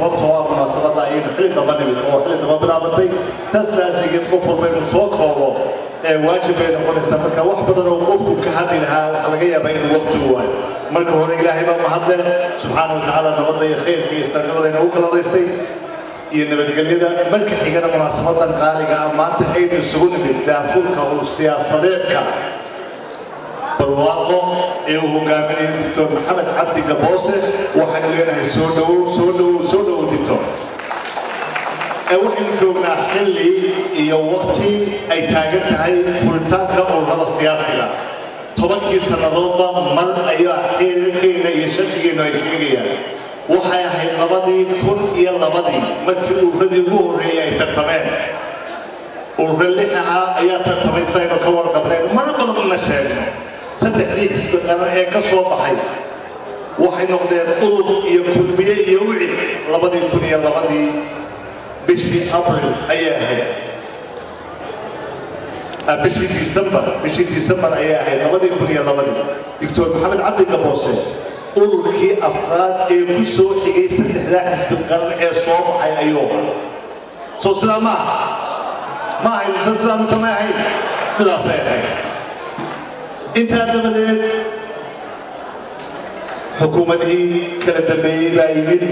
sababtoo ah munaasabadda ayaynu xilli damba oo xilli damba saas laajigeed qof walba soo koobo ee waajib bay noqonaysaa. Marka wax badan oo qofku ka hadli lahaa waxaa laga yaabaa inuu waqti u waayo. Marka hore ilaahay baa mahadle subxaana wa nabadda iyo khayrka iyo islaamnimada inagu kaladaystay iyo nabadgelyada. Marka xigana munaasabadan qaaliga ah maanta aynu isugu nimid daafurka uu siyaasadeedka barwaaqo ee uu hogaaminayo doctor maxamed cabdi gaboose waxaynu leenahay soo dhowow soo dhowow waxaynu joognaa xilli iyo waqti ay taagan tahay furitaanka ururada siyaasiga. Tobankii sannadoodba mar ayaa xeerarkeena iyo sharcigeennu ay sheegayaan. Waxay ahayd labadii kun iyo labadii markii ururadii ugu horreeyay ay tartameen. Ururo lix ahaa ayaa tartamaysa aynu ka warqabneen. Mara badan na sheegno. Saddexdii xisbi qaran ee ka soo baxay. Waxay noqdeen udub iyo kulmiye iyo wicid labadii kun iyo labadii bishii abril ayay ahayd bishii disembar bishii disembar ayay ahayd labadii kun iyo labadii doctor maxamed cabdi gaboose ururkii afraad ee ku soo xigay saddexdaa xisbi qaran ee soo baxay ayuu. Soo sidaa ma aha? Ma ahayd mise sidaa mise ma ahayd sidaasay ahayd intaa dabadeed xukuumadihii kala dambeeyey baa yimid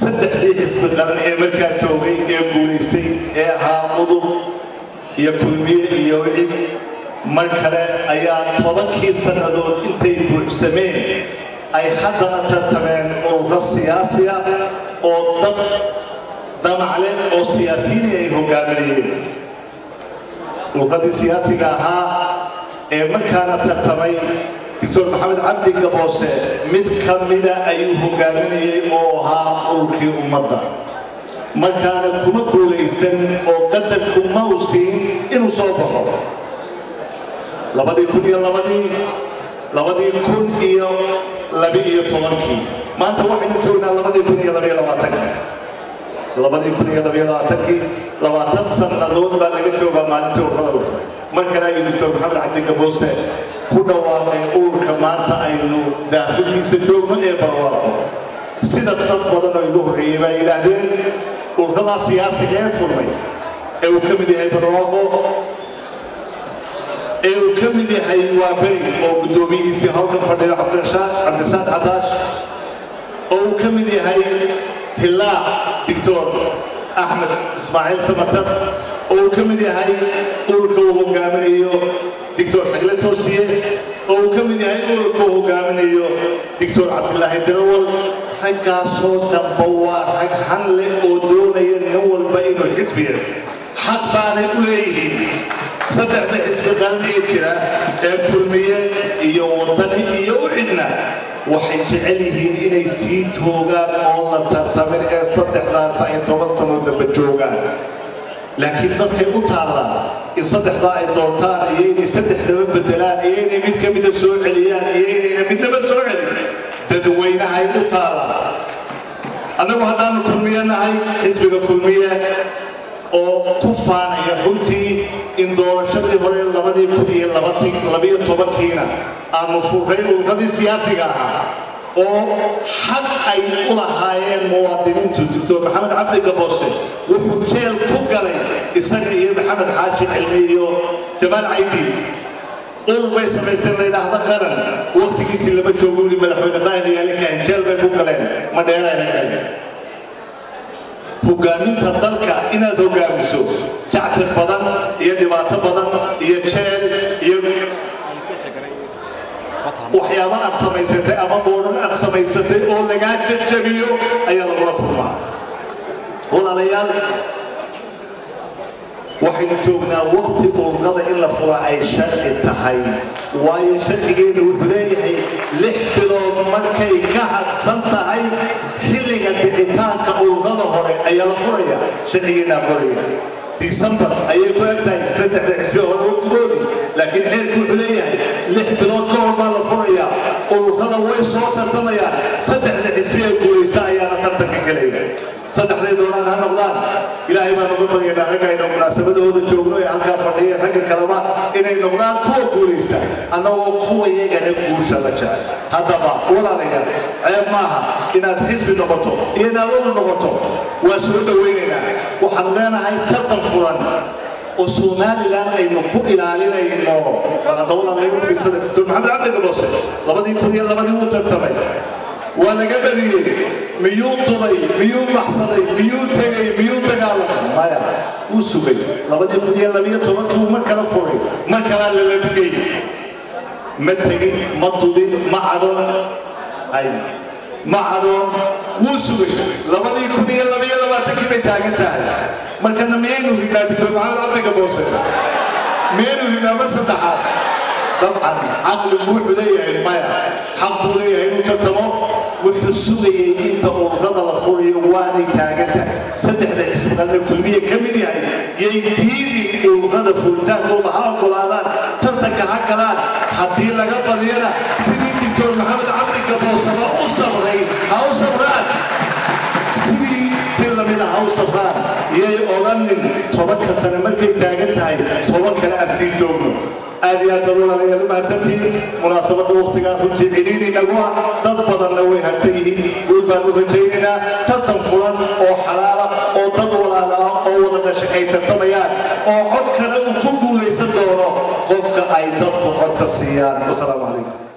saddexdii xisbi qaran ee markaa joogay ee guulaystay ee ahaa udub iyo kulmiye iyo cid mar kale ayaa tobankii sannadood intay buuxsameen ay haddana tartameen ururo siyaasiya oo dad damacle oo siyaasiyiin ay hogaaminayeen ururadii siyaasiga ahaa ee markaana tartamay doctor maxamed cabdi gaboose mid ka mida ayuu hogaaminayay oo ahaa ururkii ummadda. Markaana kuma guulaysan oo qadarku ma u siin inuu soo baxo. Labadii kun iyo labadii labadii kun iyo labi-iyo tobankii. Maanta waxaynu joognaa labadii kun iyo labiyo labaatankii. Labadii kun iyo labiyo labaatankii labaatan sannadood baa laga joogaa maalintii ururada furay mar kale ayuu doctor maxamed cabdi gaboose ku dhawaaqay ururka maanta aynu daafurkiisa joogno ee barwaaqo. Sida dad badan oo igu horreeyey baa yidhaahdeen ururadaa siyaasiga ee furmay ee uu ka mid yahay barwaaqo. Ee uu ka mid yahay waa beri oo guddoomiyihiisii halkan fadhiyo cabdisaad cadaash. Oo uu ka mid yahay hilaac doctor axmed ismaaciil samatar oo uu ka mid yahay ururka uu hogaaminayo doctor xagle toosiye oo uu ka mid yahay ururka uu hogaaminayo. Doctor cabdilaahi darawal raggaasoo dhanba waa rag han oo doonaya nin walba inuu xisbiya. Xaq baanay u leeyihiin. Saddexda xisbi ee jira ee kulmiye iyo wadani iyo u cidna waxay jecel yihiin inay sii joogaan oo la tartamin ee saddexdaas ay toban sano dambe joogaan. Laakiin dadkay u taallaa in saddexdaa ay doortaan iyo inay saddexdaba bedelaan iyo inay mid ka mida soo celiyaan iyo inayna midnaba soo celin. Dadweynahay u taallaa annagu haddaanu kulmiye nahay xisbiga kulmiye oo ku faanaya runtii in doorashadii hore labadii kun iyo labiyo tobankiina aanu furray ururadii siyaasiga ahaa oo xaq ay u lahaayeen muwaadiniintu doctor maxamed cabdi ku isaga iyo maxamed xaashi cilmi iyo jamaal caydi. Urur bay samaysteen la yidhaahda qaran. Waktigiisii lama joogo madaxweyne daahir yaalikahan jeel bay ku galeen. Ma dheerayna galeen hogaaminta dalka inaad hogaamiso jactir badan iyo dhibaato badan iyo jeel iyo waxyaaba aad samaysatay ama boodhan aad samaysatay oo lagaa jabjabiyo ayaa lagula kulmaa. Walaalayaal waxaynu joognaa waqti ururada in la fura ay sharci tahay. Waayo sharcigeenu wuxuu leeyahay lix bilood markay ka hadsan tahay xilliga dhicitaanka ururada hore ayaa la furaya sharcigeenaa qoraya. Disembar ayay ku eg tahay saddexda xisbi hore waqtigoodii laakiin xeerku wuxuu leeyahay lix bilood ka hor baa la furayaa ururada way soo tartamayaan. Saddexda xisbi ee guulaysta saddexday doonaan ha noqdaan. Ilaahay baan uga baryaynaa ragga aynu munaasabadahooda joogno ee halkaa fadhiya ragga kaleba inay noqdaan kuwa guulaysta annagoo kuwa iyagana guusha la jecel. Haddaba walaalayaal ceeb maaha inaad xisbi noqoto iyo inaad odu noqoto. Waa soo dhowaynaynaa waxaanu leenahay tartan furan oo somalilan aynu ku ilaalinayno. Wadadawlaalayu fiirsada dr maxamed cabdi gaboose labadii kun iyo labadii uu tartamay waa laga badiyey miyuu dumay miyuu baxsaday miyuu tegay miyuu dagaalamay? Maya wuu sugay. Labadii kun iyo labiyo tobankii uu mar kala furay mar kalaa lala digay ma tegin ma dudin ma ay ma cadhoon wuu sugay. Labadii kun iyo labiyo labaatankii bay taagan tahay. Markana miyaynu ridnaa dictor maxamed cabdi gaboose miyaynu ridnaa mar saddexaad. Dabcan caqligu wuxuu leeyahay maya. Xaq buu wuxuu sugayay inta ururada la furayo waanay taagan tahay. Saddexda xisbiqalle kulmiye ka mid yahay yay diidin ururada furitaankooda ha ogolaadaan tartanka ha galaan? Haddii laga badiyana sidii dictor maxamed cabdi gaboosaba u sabray ha u sabraan? Sidii si lamida ha u sabraan? Yay odhanin tobanka sane markay taagan tahay toban kale aan sii joogno aad iyo aad bad walaalayaal u mahadsantihiin munaasabadda waktigaa runtii cidhiidhi nagu ah. Dad badanna way harsan yihiin. Guud baan u rajaynaynaa. Tartan fulan oo xalaala oo dad walaala ah oo wada dhashay ay tartamayaan oo codkana uu ku guulaysan doono. Qofka ay dadku codka siiyaan. Wasalaamu calaykum